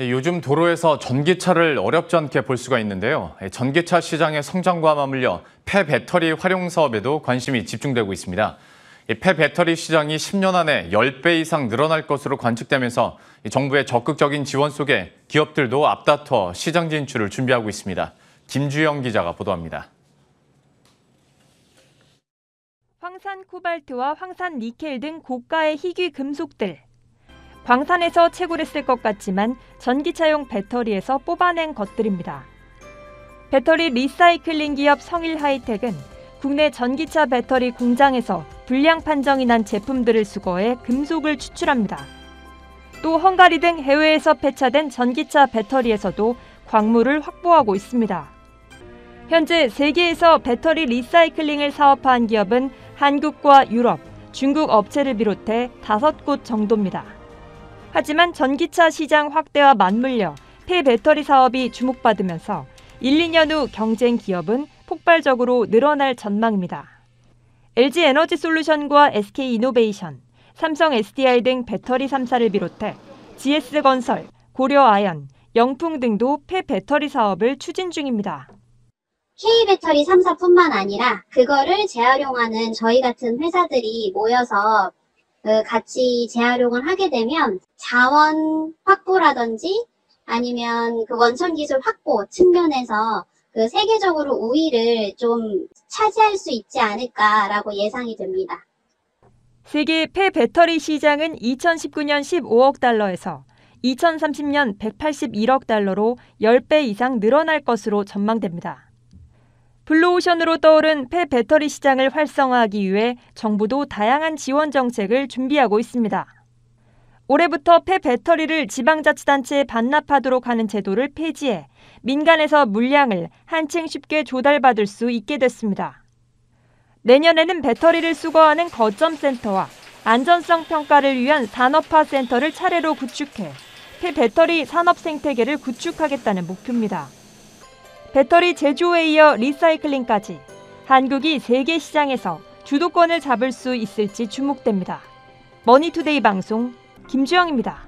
예, 요즘 도로에서 전기차를 어렵지 않게 볼 수가 있는데요. 예, 전기차 시장의 성장과 맞물려 폐배터리 활용 사업에도 관심이 집중되고 있습니다. 이 폐배터리 시장이 10년 안에 10배 이상 늘어날 것으로 관측되면서 이 정부의 적극적인 지원 속에 기업들도 앞다퉈 시장 진출을 준비하고 있습니다. 김주영 기자가 보도합니다. 황산 코발트와 황산 니켈 등 고가의 희귀 금속들. 광산에서 채굴했을 것 같지만 전기차용 배터리에서 뽑아낸 것들입니다. 배터리 리사이클링 기업 성일 하이텍은 국내 전기차 배터리 공장에서 불량 판정이 난 제품들을 수거해 금속을 추출합니다. 또 헝가리 등 해외에서 폐차된 전기차 배터리에서도 광물을 확보하고 있습니다. 현재 세계에서 배터리 리사이클링을 사업화한 기업은 한국과 유럽, 중국 업체를 비롯해 다섯 곳 정도입니다. 하지만 전기차 시장 확대와 맞물려 폐배터리 사업이 주목받으면서 1, 2년 후 경쟁 기업은 폭발적으로 늘어날 전망입니다. LG 에너지 솔루션과 SK 이노베이션, 삼성 SDI 등 배터리 3사를 비롯해 GS건설, 고려아연, 영풍 등도 폐배터리 사업을 추진 중입니다. K배터리 3사뿐만 아니라 그거를 재활용하는 저희 같은 회사들이 모여서 그 같이 재활용을 하게 되면 자원 확보라든지 아니면 그 원천 기술 확보 측면에서 그 세계적으로 우위를 좀 차지할 수 있지 않을까라고 예상이 됩니다. 세계 폐 배터리 시장은 2019년 15억 달러에서 2030년 181억 달러로 10배 이상 늘어날 것으로 전망됩니다. 블루오션으로 떠오른 폐 배터리 시장을 활성화하기 위해 정부도 다양한 지원 정책을 준비하고 있습니다. 올해부터 폐 배터리를 지방자치단체에 반납하도록 하는 제도를 폐지해 민간에서 물량을 한층 쉽게 조달받을 수 있게 됐습니다. 내년에는 배터리를 수거하는 거점센터와 안전성 평가를 위한 산업화 센터를 차례로 구축해 폐 배터리 산업 생태계를 구축하겠다는 목표입니다. 배터리 제조에 이어 리사이클링까지 한국이 세계 시장에서 주도권을 잡을 수 있을지 주목됩니다. 머니투데이 방송 김주영입니다.